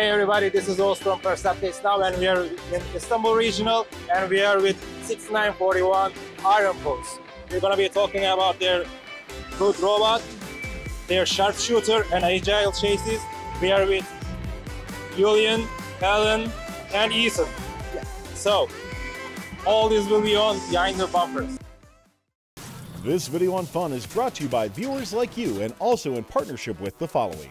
Hey everybody, this is Oğuz from First Updates Now and we are in Istanbul Regional and we are with 6941 Iron Pulse. We're gonna be talking about their good robot, their sharpshooter and agile chassis. We are with Julian, Helen and Ethan. So, all this will be on behind the bumpers. This video on fun is brought to you by viewers like you and also in partnership with the following.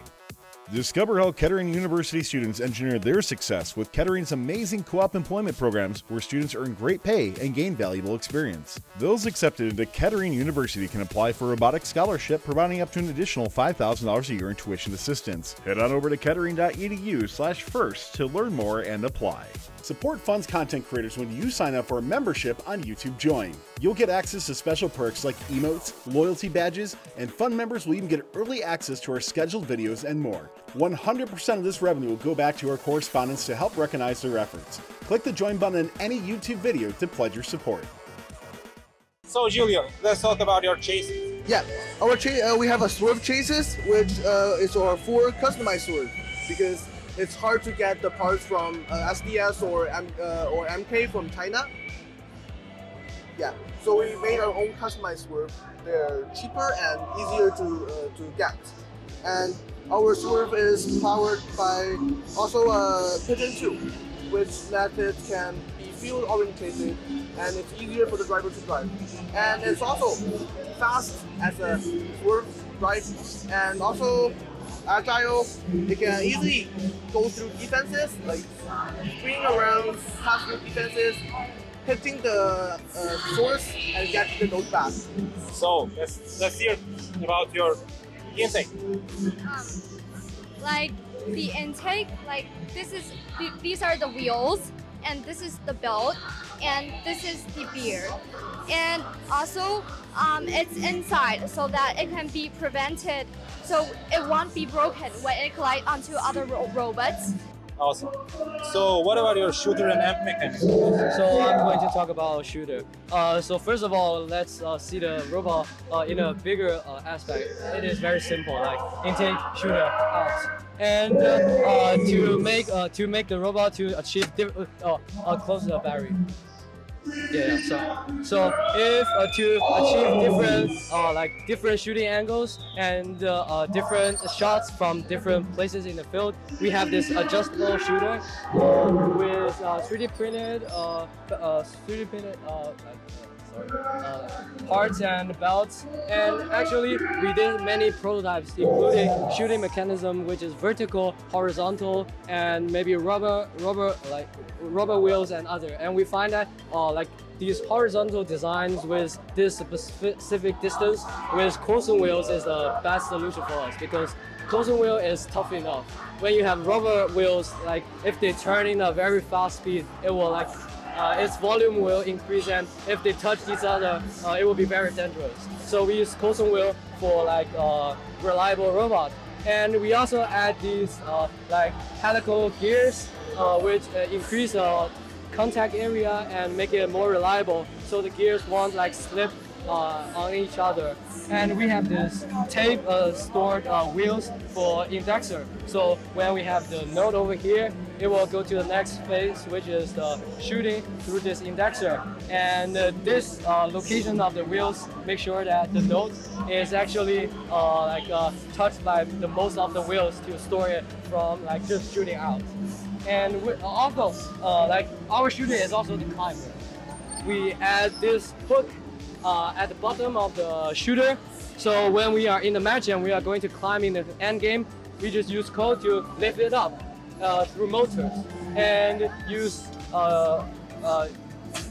Discover how Kettering University students engineer their success with Kettering's amazing co-op employment programs where students earn great pay and gain valuable experience. Those accepted into Kettering University can apply for a robotics scholarship providing up to an additional $5,000 a year in tuition assistance. Head on over to kettering.edu slash first to learn more and apply. Support Funds content creators when you sign up for a membership on YouTube Join. You'll get access to special perks like emotes, loyalty badges, and Fun members will even get early access to our scheduled videos and more. 100% of this revenue will go back to our correspondents to help recognize their efforts. Click the join button in any YouTube video to pledge your support. So Julian, let's talk about your chassis. Yeah, our cha- uh, we have a swerve chassis, which uh, is our full customized swerve because it's hard to get the parts from uh, SDS or M- uh, or MK from China. Yeah, so we made our own customized swerve. They're cheaper and easier to uh, to get, and our swerve is powered by also a Pigeon 2, which that it can be field orientated and it's easier for the driver to drive. And it's also fast as a swerve drive and also agile. It can easily go through defenses, like swing around past through defenses, hitting the uh, source and get the note back. So let's let's hear about your intake. um, like the intake like this is th- these are the wheels and this is the belt and this is the beer and also um, it's inside so that it can be prevented so it won't be broken when it collide onto other ro- robots Awesome. So what about your shooter and amp mechanism? So I'm going to talk about shooter. Uh, so first of all, let's uh, see the robot uh, in a bigger uh, aspect. It is very simple, like intake, shooter, out, and uh, uh, to make to make the robot to achieve uh, close the battery. Yeah, so so if uh, to achieve different uh, like different shooting angles and uh, uh, different shots from different places in the field, we have this adjustable shooter with uh, 3D printed uh, uh, 3D printed uh, like, uh, parts and belts. And actually, we did many prototypes, including shooting mechanism, which is vertical, horizontal, and maybe rubber, rubber like rubber wheels and other. And we find that uh, like these horizontal designs with this specific distance with Colson wheels is the best solution for us because Colson wheel is tough enough. When you have rubber wheels, like if they turn in a very fast speed, it will like uh, its volume will increase and if they touch each other, uh, it will be very dangerous. So we use Colson wheel for like uh, reliable robot. And we also add these uh, like helical gears, uh, which uh, increase uh, contact area and make it more reliable. So the gears won't like slip uh, on each other. And we have this tape uh, stored uh, wheels for indexer. So when we have the note over here, it will go to the next phase, which is the shooting through this indexer. And uh, this uh, location of the wheels make sure that the note is actually uh, like touched by the most of the wheels to store it from like just shooting out. And also, like our shooter is also the climber. We add this hook uh, at the bottom of the shooter. So when we are in the match and we are going to climb in the end game, we just use code to lift it up uh, through motors and use uh, uh,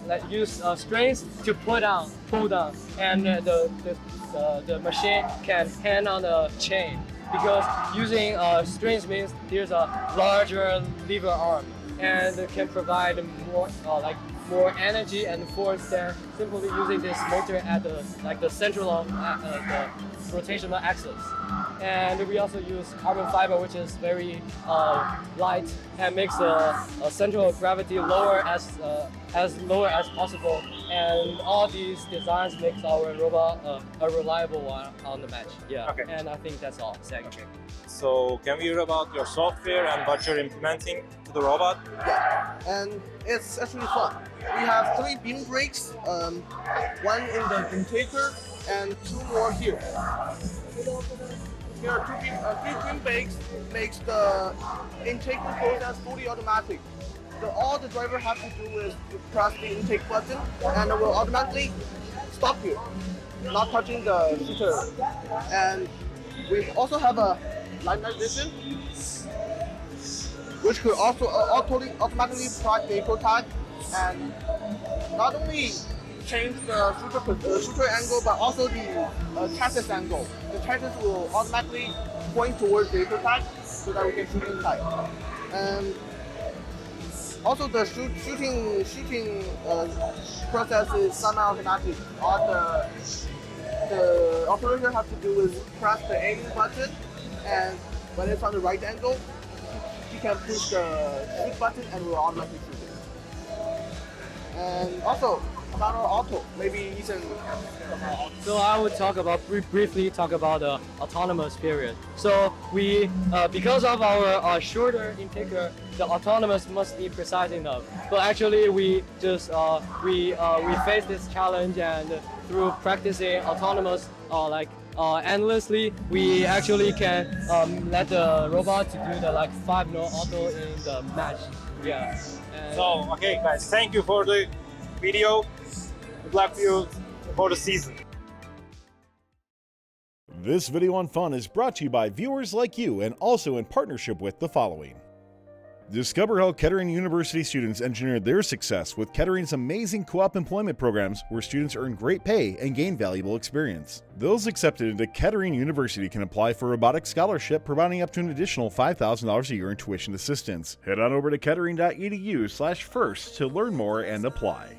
like use uh, strings to pull down, pull down, and the, the, the the machine can hand on the chain because using uh, strings means there's a larger lever arm and can provide more uh, like more energy and force than simply using this motor at the like the central of uh, uh, the rotational axis. And we also use carbon fiber, which is very uh, light and makes the uh, central of gravity lower as uh, as lower as possible and all these designs makes our robot uh, a reliable one on the match. Yeah. Okay. And I think that's all. Thank you. So can we hear about your software and what you're implementing to the robot? Yeah, and it's actually fun. We have three beam breaks, um, one in the intaker and two more here. Here are two beam, uh, three beam breaks makes the intaker process fully automatic. So all the driver has to do is to press the intake button and it will automatically stop you, not touching the shooter. And we also have a light night vision which could also uh, auto automatically track vehicle tag and not only change the shooter, shooter angle but also the uh, chassis angle. The chassis will automatically point towards the tag so that we can shoot inside. And also the shoot, shooting shooting uh, process is semi-automatic. All the the operator has to do is press the aim button and when it's on the right angle, you can push the shoot button and we'll automatically shoot it. And also about our auto, maybe Ethan. So I would talk about br- briefly talk about the autonomous period. So we, uh, because of our uh, shorter intaker, the autonomous must be precise enough. But actually, we just uh, we uh, we face this challenge, and through practicing autonomous uh, like uh, endlessly, we actually can um, let the robot to do the like five no auto in the match. Yeah. So okay guys, thank you for the video. Good luck to you for the season. This video on fun is brought to you by viewers like you and also in partnership with the following. Discover how Kettering University students engineered their success with Kettering's amazing co op employment programs where students earn great pay and gain valuable experience. Those accepted into Kettering University can apply for a robotics scholarship, providing up to an additional $5,000 a year in tuition assistance. Head on over to kettering.edu slash first to learn more and apply.